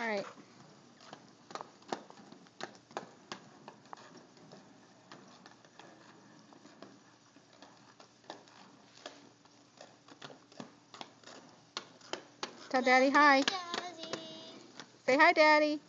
Alright. Tell Daddy hi. Daddy. Say hi, Daddy.